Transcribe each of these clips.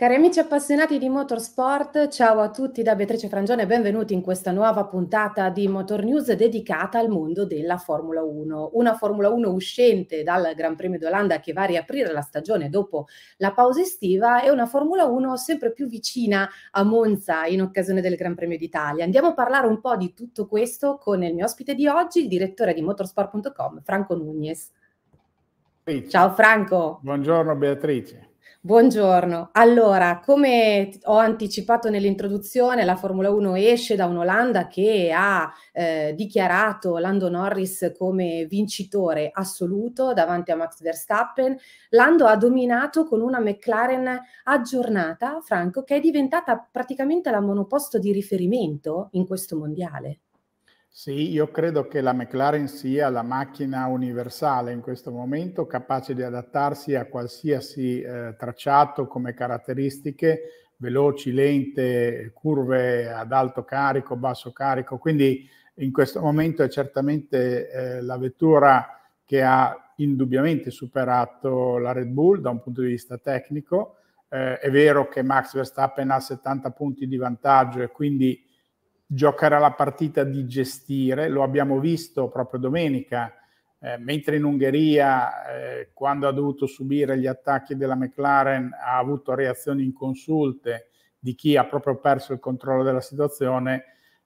Cari amici appassionati di motorsport, ciao a tutti da Beatrice Frangione e benvenuti in questa nuova puntata di Motor News dedicata al mondo della Formula 1. Una Formula 1 uscente dal Gran Premio d'Olanda che va a riaprire la stagione dopo la pausa estiva e una Formula 1 sempre più vicina a Monza in occasione del Gran Premio d'Italia. Andiamo a parlare un po' di tutto questo con il mio ospite di oggi, il direttore di motorsport.com, Franco Nunez. Ciao Franco. Buongiorno Beatrice. Buongiorno. Allora, come ho anticipato nell'introduzione, la Formula 1 esce da un'Olanda che ha eh, dichiarato Lando Norris come vincitore assoluto davanti a Max Verstappen. Lando ha dominato con una McLaren aggiornata, Franco, che è diventata praticamente la monoposto di riferimento in questo mondiale. Sì, io credo che la McLaren sia la macchina universale in questo momento, capace di adattarsi a qualsiasi eh, tracciato come caratteristiche, veloci, lente, curve ad alto carico, basso carico. Quindi in questo momento è certamente eh, la vettura che ha indubbiamente superato la Red Bull da un punto di vista tecnico. Eh, è vero che Max Verstappen ha 70 punti di vantaggio e quindi giocherà la partita di gestire, lo abbiamo visto proprio domenica, eh, mentre in Ungheria, eh, quando ha dovuto subire gli attacchi della McLaren, ha avuto reazioni inconsulte di chi ha proprio perso il controllo della situazione,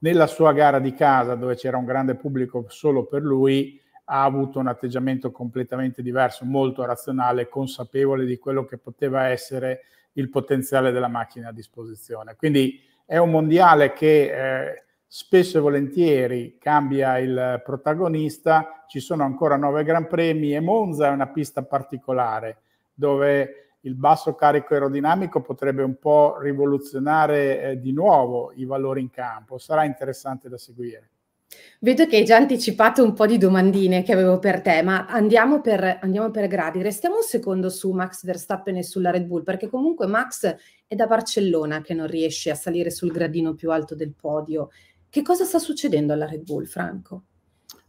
nella sua gara di casa, dove c'era un grande pubblico solo per lui, ha avuto un atteggiamento completamente diverso, molto razionale, consapevole di quello che poteva essere il potenziale della macchina a disposizione. Quindi è un mondiale che eh, spesso e volentieri cambia il protagonista, ci sono ancora nove Gran Premi e Monza è una pista particolare dove il basso carico aerodinamico potrebbe un po' rivoluzionare eh, di nuovo i valori in campo. Sarà interessante da seguire. Vedo che hai già anticipato un po' di domandine che avevo per te, ma andiamo per, andiamo per gradi. Restiamo un secondo su Max Verstappen e sulla Red Bull, perché comunque Max è da Barcellona che non riesce a salire sul gradino più alto del podio. Che cosa sta succedendo alla Red Bull, Franco?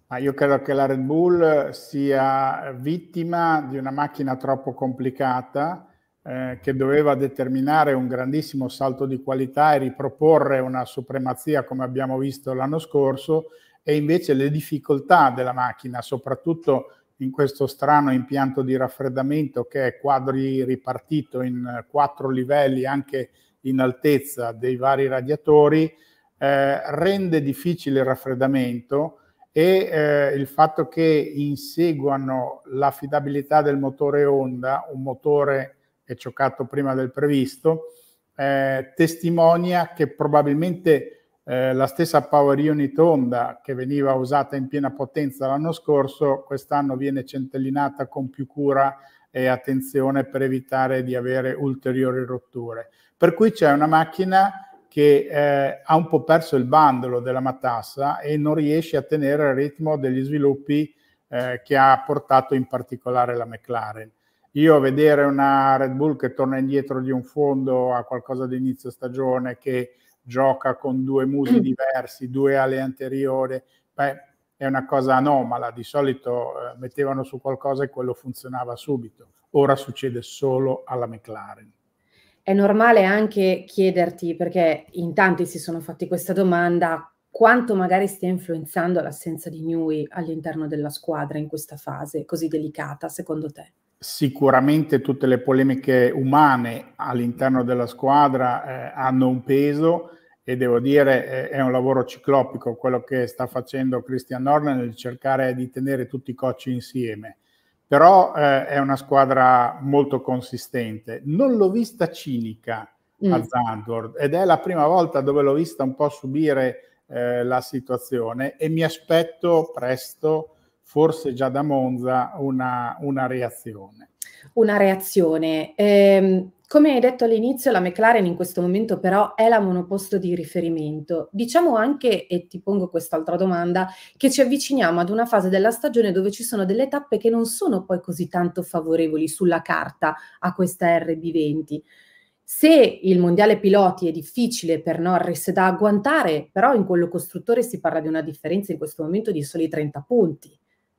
Ah, io credo che la Red Bull sia vittima di una macchina troppo complicata eh, che doveva determinare un grandissimo salto di qualità e riproporre una supremazia come abbiamo visto l'anno scorso e invece le difficoltà della macchina, soprattutto in questo strano impianto di raffreddamento che è quadri ripartito in quattro livelli anche in altezza dei vari radiatori, eh, rende difficile il raffreddamento e eh, il fatto che inseguano l'affidabilità del motore Honda, un motore è cioccato prima del previsto, eh, testimonia che probabilmente eh, la stessa Power Unit Honda che veniva usata in piena potenza l'anno scorso, quest'anno viene centellinata con più cura e attenzione per evitare di avere ulteriori rotture. Per cui c'è una macchina che eh, ha un po' perso il bandolo della matassa e non riesce a tenere il ritmo degli sviluppi eh, che ha portato in particolare la McLaren. Io vedere una Red Bull che torna indietro di un fondo a qualcosa di inizio stagione, che gioca con due musi diversi, due ali anteriori, beh, è una cosa anomala. Di solito eh, mettevano su qualcosa e quello funzionava subito. Ora succede solo alla McLaren. È normale anche chiederti, perché in tanti si sono fatti questa domanda, quanto magari stia influenzando l'assenza di Newey all'interno della squadra in questa fase così delicata, secondo te? Sicuramente tutte le polemiche umane all'interno della squadra eh, hanno un peso e devo dire eh, è un lavoro ciclopico quello che sta facendo Christian Horner nel cercare di tenere tutti i coach insieme. Però eh, è una squadra molto consistente. Non l'ho vista cinica mm. a Zandvoort ed è la prima volta dove l'ho vista un po' subire eh, la situazione e mi aspetto presto forse già da Monza, una, una reazione. Una reazione. Eh, come hai detto all'inizio, la McLaren in questo momento però è la monoposto di riferimento. Diciamo anche, e ti pongo quest'altra domanda, che ci avviciniamo ad una fase della stagione dove ci sono delle tappe che non sono poi così tanto favorevoli sulla carta a questa RB20. Se il mondiale piloti è difficile per Norris da agguantare, però in quello costruttore si parla di una differenza in questo momento di soli 30 punti.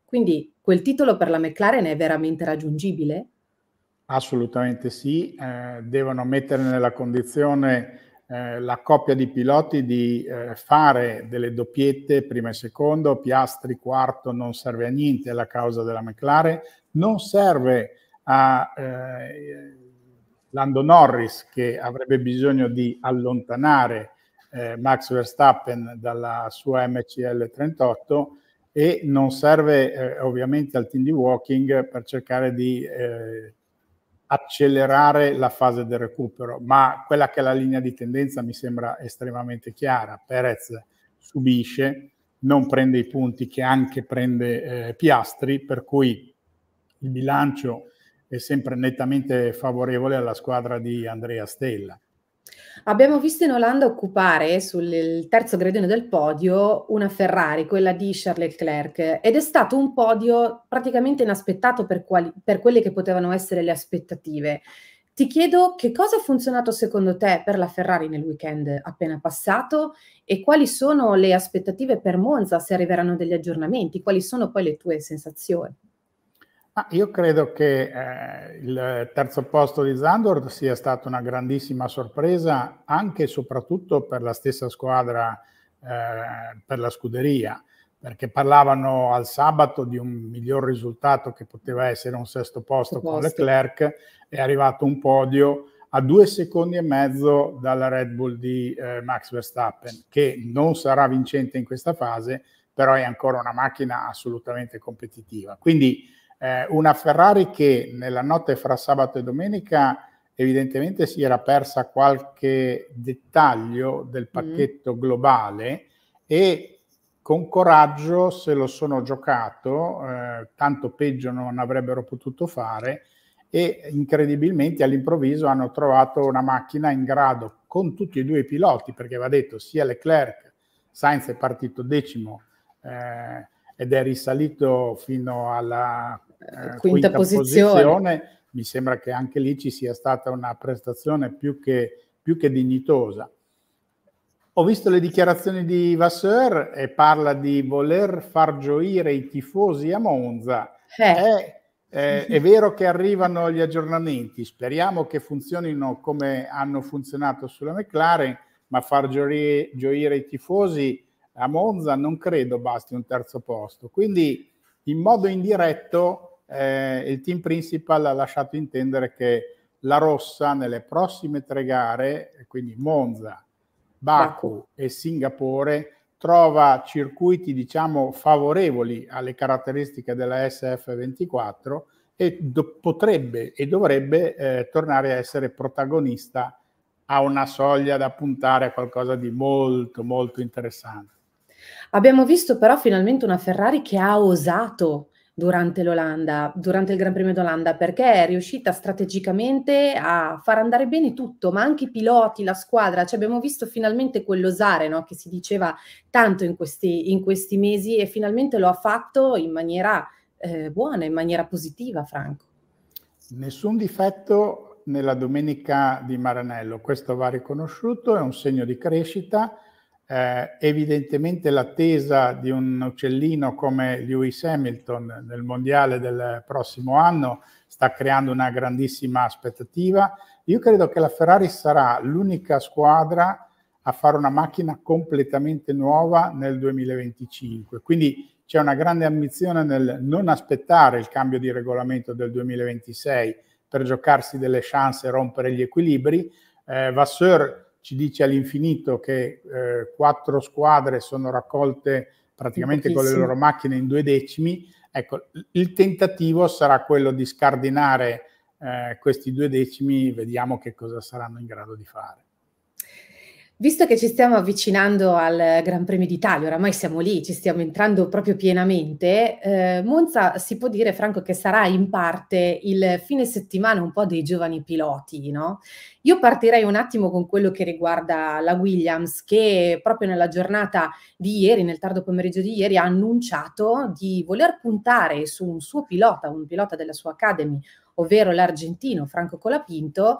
Quindi quel titolo per la McLaren è veramente raggiungibile? Assolutamente sì, eh, devono mettere nella condizione eh, la coppia di piloti di eh, fare delle doppiette prima e secondo, Piastri quarto non serve a niente alla causa della McLaren, non serve a eh, Lando Norris che avrebbe bisogno di allontanare eh, Max Verstappen dalla sua MCL 38 e non serve eh, ovviamente al team di walking per cercare di eh, accelerare la fase del recupero, ma quella che è la linea di tendenza mi sembra estremamente chiara. Perez subisce, non prende i punti che anche prende eh, Piastri, per cui il bilancio è sempre nettamente favorevole alla squadra di Andrea Stella. Abbiamo visto in Olanda occupare sul terzo gradino del podio una Ferrari, quella di Charles Leclerc, ed è stato un podio praticamente inaspettato per, quali, per quelle che potevano essere le aspettative. Ti chiedo che cosa ha funzionato secondo te per la Ferrari nel weekend appena passato e quali sono le aspettative per Monza se arriveranno degli aggiornamenti, quali sono poi le tue sensazioni? Ah, io credo che eh, il terzo posto di Zandvoort sia stata una grandissima sorpresa anche e soprattutto per la stessa squadra, eh, per la scuderia, perché parlavano al sabato di un miglior risultato che poteva essere un sesto posto con Leclerc, è arrivato un podio a due secondi e mezzo dalla Red Bull di eh, Max Verstappen, che non sarà vincente in questa fase, però è ancora una macchina assolutamente competitiva. Quindi eh, una Ferrari che nella notte fra sabato e domenica evidentemente si era persa qualche dettaglio del mm. pacchetto mm. globale e con coraggio se lo sono giocato, eh, tanto peggio non avrebbero potuto fare e incredibilmente all'improvviso hanno trovato una macchina in grado con tutti e due i piloti, perché va detto sia Leclerc, Sainz è partito decimo eh, ed è risalito fino alla quinta, quinta posizione. posizione. Mi sembra che anche lì ci sia stata una prestazione più che, più che dignitosa. Ho visto le dichiarazioni di Vasseur e parla di voler far gioire i tifosi a Monza. Eh. È, eh, è vero che arrivano gli aggiornamenti, speriamo che funzionino come hanno funzionato sulla McLaren, ma far gioire, gioire i tifosi a Monza non credo basti un terzo posto. Quindi in modo indiretto eh, il team principal ha lasciato intendere che la rossa nelle prossime tre gare, quindi Monza, Baku, Baku. e Singapore, trova circuiti diciamo favorevoli alle caratteristiche della SF24 e do- potrebbe e dovrebbe eh, tornare a essere protagonista a una soglia da puntare a qualcosa di molto molto interessante. Abbiamo visto però finalmente una Ferrari che ha osato durante l'Olanda, durante il Gran Premio d'Olanda, perché è riuscita strategicamente a far andare bene tutto, ma anche i piloti, la squadra. Cioè abbiamo visto finalmente quell'osare no? che si diceva tanto in questi, in questi, mesi e finalmente lo ha fatto in maniera eh, buona, in maniera positiva, Franco. Nessun difetto nella domenica di Maranello, questo va riconosciuto, è un segno di crescita eh, evidentemente l'attesa di un uccellino come Lewis Hamilton nel mondiale del prossimo anno sta creando una grandissima aspettativa. Io credo che la Ferrari sarà l'unica squadra a fare una macchina completamente nuova nel 2025. Quindi c'è una grande ambizione nel non aspettare il cambio di regolamento del 2026 per giocarsi delle chance e rompere gli equilibri. Eh, Vasseur ci dice all'infinito che eh, quattro squadre sono raccolte praticamente con le loro macchine in due decimi. Ecco, il tentativo sarà quello di scardinare eh, questi due decimi, vediamo che cosa saranno in grado di fare. Visto che ci stiamo avvicinando al Gran Premio d'Italia, oramai siamo lì, ci stiamo entrando proprio pienamente, eh, Monza si può dire, Franco, che sarà in parte il fine settimana un po' dei giovani piloti, no? Io partirei un attimo con quello che riguarda la Williams, che proprio nella giornata di ieri, nel tardo pomeriggio di ieri, ha annunciato di voler puntare su un suo pilota, un pilota della sua Academy, ovvero l'argentino Franco Colapinto,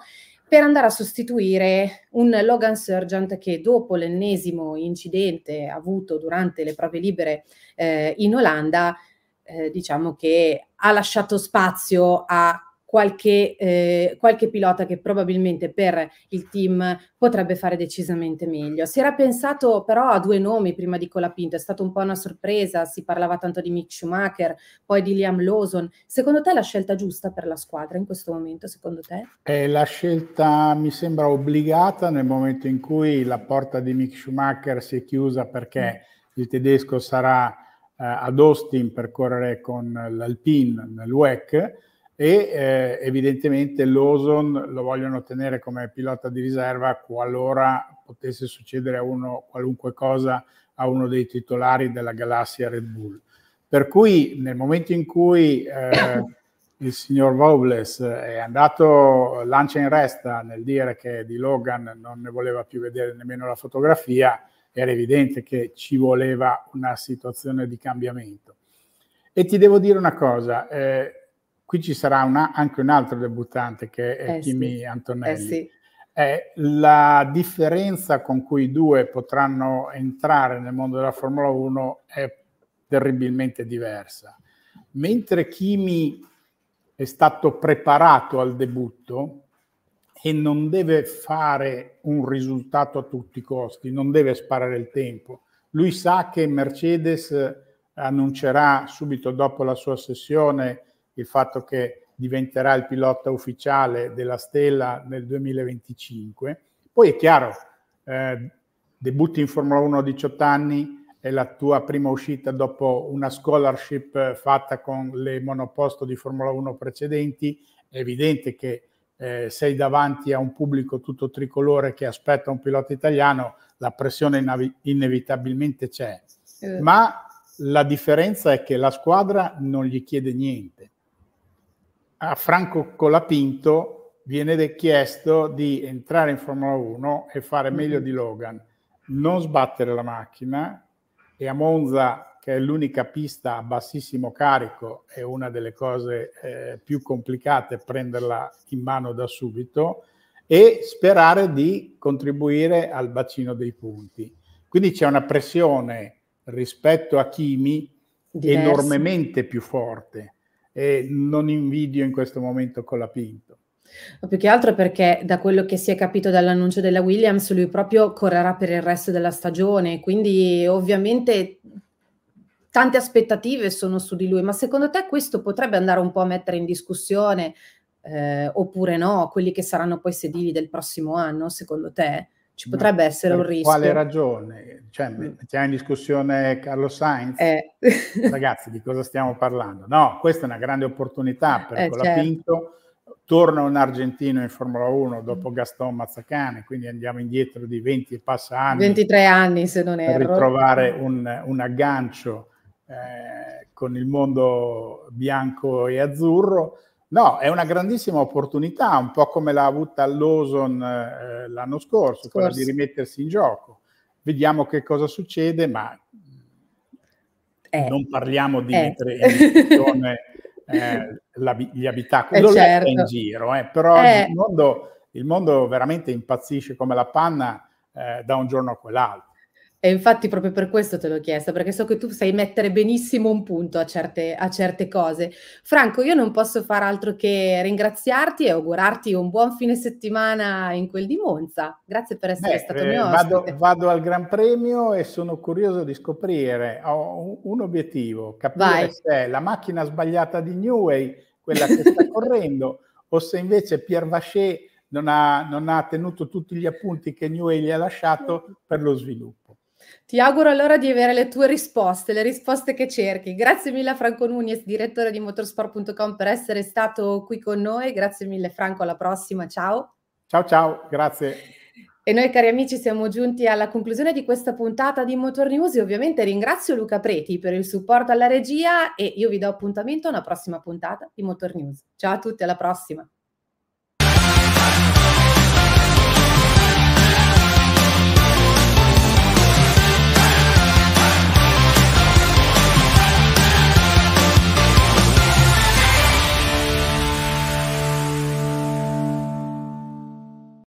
per andare a sostituire un Logan Sergeant che dopo l'ennesimo incidente avuto durante le prove libere eh, in Olanda, eh, diciamo che ha lasciato spazio a qualche, eh, qualche pilota che probabilmente per il team potrebbe fare decisamente meglio. Si era pensato però a due nomi prima di Colapinto, è stata un po' una sorpresa, si parlava tanto di Mick Schumacher, poi di Liam Lawson. Secondo te è la scelta giusta per la squadra in questo momento, secondo te? È la scelta mi sembra obbligata nel momento in cui la porta di Mick Schumacher si è chiusa perché mm. il tedesco sarà eh, ad Austin per correre con l'Alpine nel WEC e eh, evidentemente l'Oson lo vogliono tenere come pilota di riserva qualora potesse succedere a uno qualunque cosa a uno dei titolari della galassia Red Bull. Per cui nel momento in cui eh, il signor Vobles è andato lancia in resta nel dire che di Logan non ne voleva più vedere nemmeno la fotografia, era evidente che ci voleva una situazione di cambiamento. E ti devo dire una cosa, eh, qui ci sarà una, anche un altro debuttante che è eh Kimi sì. Antonelli. Eh sì. eh, la differenza con cui i due potranno entrare nel mondo della Formula 1 è terribilmente diversa. Mentre Kimi è stato preparato al debutto e non deve fare un risultato a tutti i costi, non deve sparare il tempo. Lui sa che Mercedes annuncerà subito dopo la sua sessione il fatto che diventerà il pilota ufficiale della Stella nel 2025. Poi è chiaro, eh, debutti in Formula 1 a 18 anni, è la tua prima uscita dopo una scholarship fatta con le monoposto di Formula 1 precedenti, è evidente che eh, sei davanti a un pubblico tutto tricolore che aspetta un pilota italiano, la pressione inav- inevitabilmente c'è. Eh. Ma la differenza è che la squadra non gli chiede niente a Franco Colapinto viene chiesto di entrare in Formula 1 e fare meglio mhm. di Logan, non sbattere la macchina e a Monza, che è l'unica pista a bassissimo carico, è una delle cose eh, più complicate prenderla in mano da subito e sperare di contribuire al bacino dei punti. Quindi c'è una pressione rispetto a Kimi Diverso. enormemente più forte e non invidio in questo momento Colapinto. Ma più che altro perché da quello che si è capito dall'annuncio della Williams, lui proprio correrà per il resto della stagione, quindi ovviamente tante aspettative sono su di lui, ma secondo te questo potrebbe andare un po' a mettere in discussione eh, oppure no, quelli che saranno poi sedili del prossimo anno, secondo te? Ci potrebbe essere un rischio. Quale ragione? Cioè, mm. mettiamo in discussione Carlo Sainz? Eh. Ragazzi, di cosa stiamo parlando? No, questa è una grande opportunità per eh, Colapinto. Certo. Torna un argentino in Formula 1 dopo Gaston Mazzacane, quindi andiamo indietro di 20 e passa anni. 23 anni, se non erro. Per ritrovare un, un aggancio eh, con il mondo bianco e azzurro No, è una grandissima opportunità, un po' come l'ha avuta l'Oson eh, l'anno scorso, quella di rimettersi in gioco. Vediamo che cosa succede, ma eh, non parliamo di eh. mettere in discussione eh, gli abitacoli. Lo certo. in giro, eh, però eh. il mondo, il, mondo, veramente impazzisce come la panna eh, da un giorno a quell'altro. E infatti proprio per questo te l'ho chiesto, perché so che tu sai mettere benissimo un punto a certe, a certe cose. Franco, io non posso fare altro che ringraziarti e augurarti un buon fine settimana in quel di Monza. Grazie per essere Beh, stato eh, mio vado, vado, al Gran Premio e sono curioso di scoprire, ho un, un obiettivo, capire Vai. se è la macchina sbagliata di Newey, quella che sta correndo, o se invece Pierre Vacher non ha, non ha tenuto tutti gli appunti che Newey gli ha lasciato per lo sviluppo. Ti auguro allora di avere le tue risposte, le risposte che cerchi. Grazie mille a Franco Nunez, direttore di motorsport.com, per essere stato qui con noi. Grazie mille Franco, alla prossima, ciao. Ciao ciao, grazie. E noi cari amici siamo giunti alla conclusione di questa puntata di Motor News e ovviamente ringrazio Luca Preti per il supporto alla regia e io vi do appuntamento a una prossima puntata di Motor News. Ciao a tutti, alla prossima.